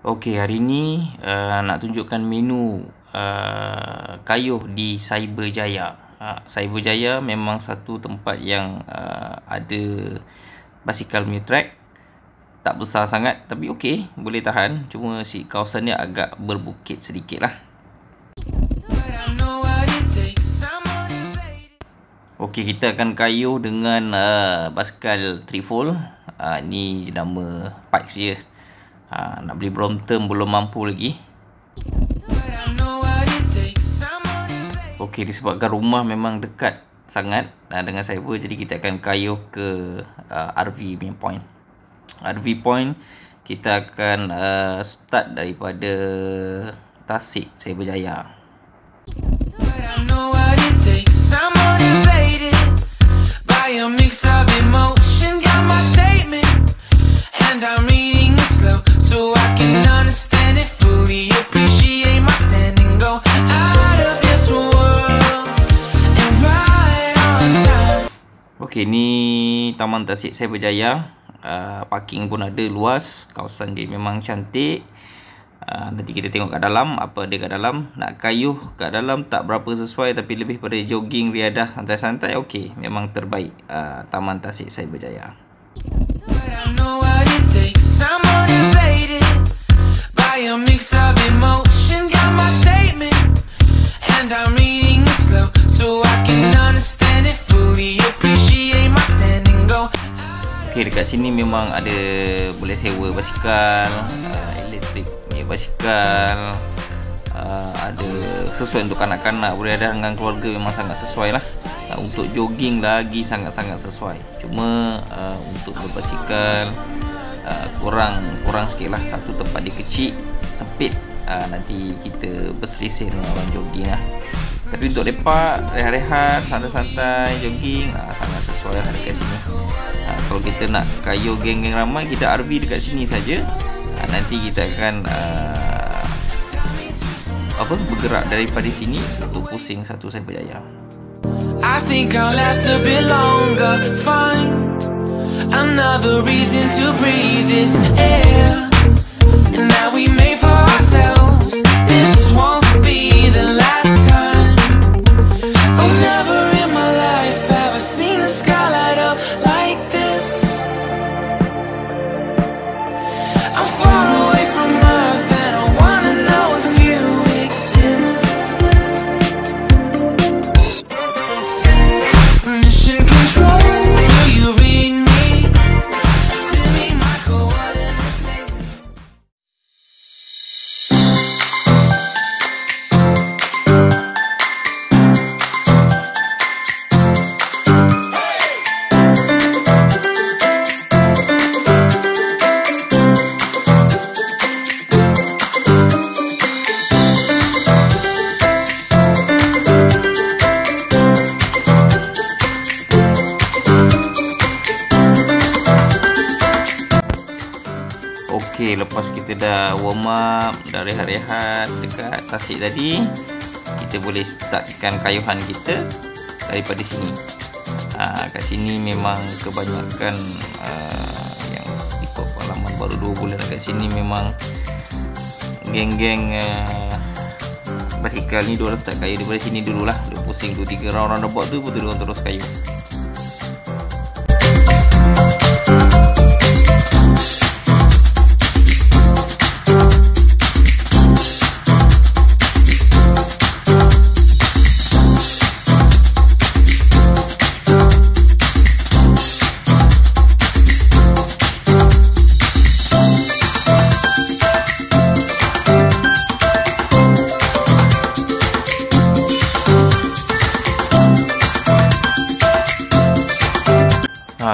Okey, hari ni uh, nak tunjukkan menu uh, kayuh di Cyberjaya. Uh, Cyberjaya memang satu tempat yang uh, ada basikal punya track. Tak besar sangat tapi okey, boleh tahan. Cuma si kawasan ni agak berbukit sedikit lah. Okey, kita akan kayuh dengan uh, basikal trifold. Uh, ni nama Pikes dia ha, nak beli Brompton belum mampu lagi. Okey disebabkan rumah memang dekat sangat. Uh, dengan pun jadi kita akan kayuh ke uh, RV point. RV point kita akan uh, start daripada Tasik saya berjaya By a mix of emotion, got my statement, and I'm reading. So I can understand it fully. Appreciate my standing, go out of this world and ride on time. Okay, ni Taman Tasik saya berjaya. Uh, parking pun ada luas. Kawasan dia memang cantik. Uh, nanti kita tengok kat dalam apa ada kat dalam nak kayuh kat dalam tak berapa sesuai tapi lebih pada jogging riadah santai-santai okey memang terbaik uh, Taman Tasik saya Okay, dekat sini memang ada boleh sewa basikal, uh, elektrik ni basikal, uh, ada sesuai untuk kanak-kanak, boleh ada dengan keluarga memang sangat sesuai lah. Uh, untuk jogging lagi sangat-sangat sesuai. Cuma uh, untuk berbasikal, kurang kurang sikit lah. Satu tempat dia kecil sempit. Uh, nanti kita berselisih dengan orang jogging lah. Tapi untuk lepak rehat-rehat santai-santai jogging uh, sangat sesuai lah dekat sini. Uh, kalau kita nak kayu geng-geng ramai kita RV dekat sini saja. Uh, nanti kita akan uh, apa bergerak daripada sini untuk pusing satu saya berjaya I think I'll last a bit longer. Fine Another reason to breathe this air. And now we dah warm up, dah rehat-rehat dekat tasik tadi, kita boleh startkan kayuhan kita daripada sini. Ha, kat sini memang kebanyakan uh, yang ikut pengalaman baru 2 bulan kat sini memang geng-geng uh, basikal ni diorang start kayu daripada sini dululah. Dia pusing 2 3 round roundabout tu betul diorang terus kayu.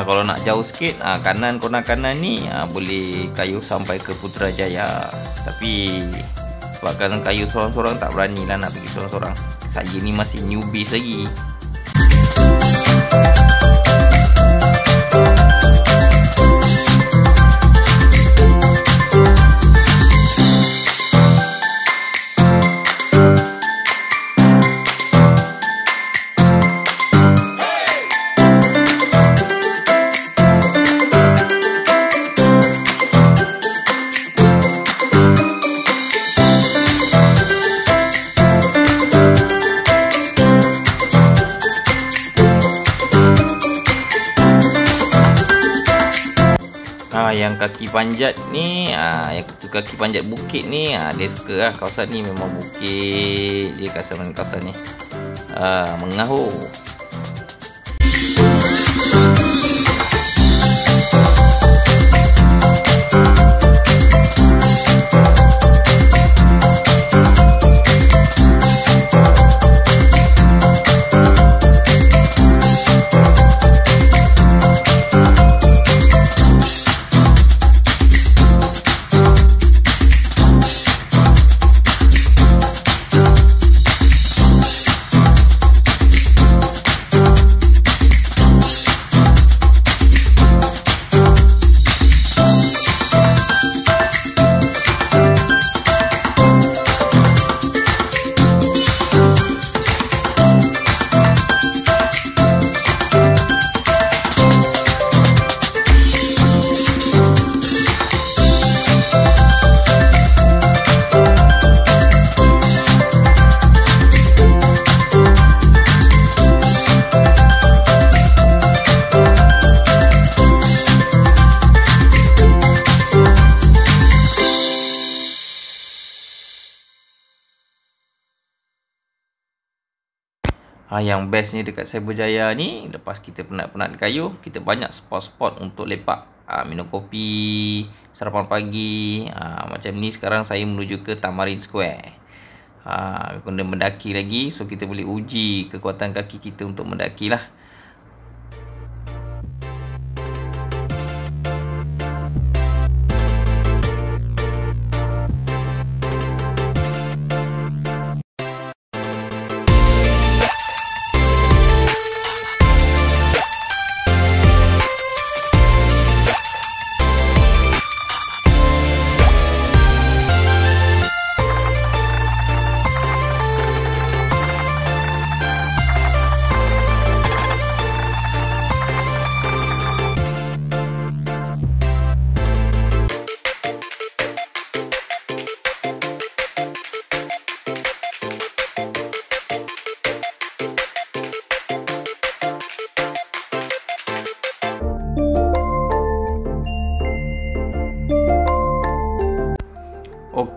Kalau nak jauh sikit, ha, kanan kona kanan ni ha, boleh kayu sampai ke Putrajaya. Tapi sebabkan kayu seorang-seorang tak berani lah nak pergi seorang-seorang. Saya ni masih newbie lagi. Kaki panjat ni uh, yang tu kaki panjat bukit ni uh, dia suka lah. Kawasan ni memang bukit dia kawasan kawasan ni. Uh, mengahu Ha, yang best ni dekat Cyberjaya ni lepas kita penat-penat kayu kita banyak spot-spot untuk lepak ha, minum kopi sarapan pagi ha, macam ni sekarang saya menuju ke Tamarin Square. Ha, kena mendaki lagi so kita boleh uji kekuatan kaki kita untuk mendaki lah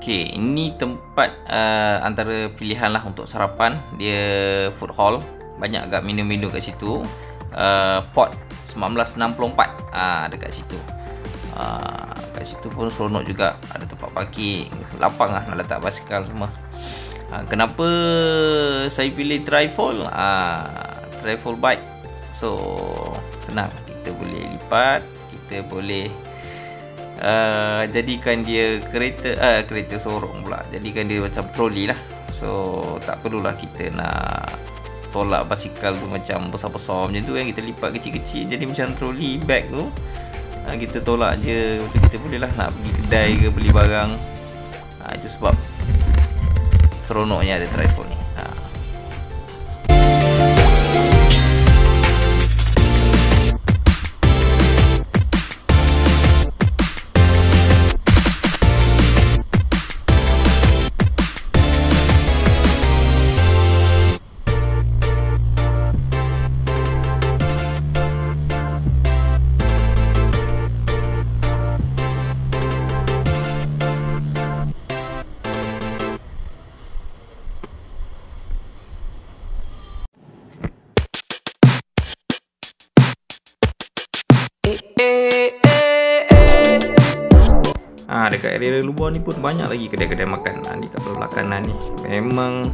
Okey, ini tempat uh, antara pilihan lah untuk sarapan. Dia food hall. Banyak agak minum-minum kat situ. Uh, port 1964 uh, dekat situ. Uh, kat situ pun seronok juga. Ada tempat parking. Lapang lah nak letak basikal semua. Uh, kenapa saya pilih trifle? Uh, trifle bike. So, senang. Kita boleh lipat. Kita boleh uh, jadikan dia kereta uh, kereta sorong pula. Jadikan dia macam troli lah. So tak perlulah kita nak tolak basikal tu macam besar-besar macam tu kan. Kita lipat kecil-kecil jadi macam troli bag tu. Uh, kita tolak je. Kita boleh lah nak pergi kedai ke beli barang. Uh, itu sebab seronoknya ada tripod ni Ha, dekat area luar ni pun banyak lagi kedai-kedai makan. Ha, Di kat belah kanan ni. Memang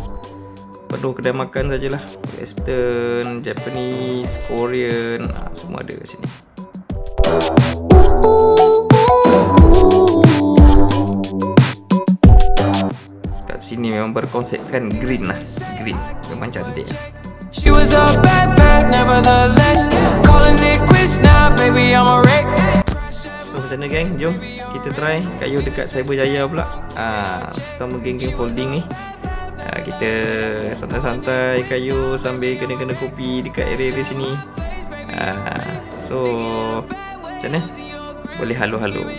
penuh kedai makan sajalah. Western, Japanese, Korean ha, Semua ada kat sini. Kat sini memang berkonsepkan green lah. Green, memang cantik She was a bad bad nevertheless. Calling it quits now baby I'm a wreck. So macam mana geng, jom kita try kayu dekat Cyberjaya pula Ah, Sama geng-geng folding ni ah, Kita santai-santai kayu sambil kena-kena kopi dekat area-area sini ah, So macam mana? Boleh halu-halu.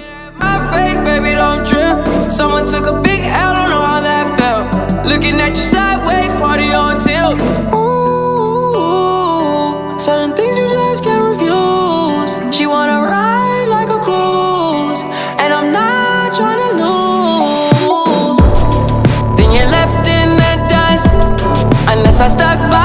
Someone took a big L, don't know how that felt. Looking at you sideways, party on tilt. Ooh, certain things you just cosas tan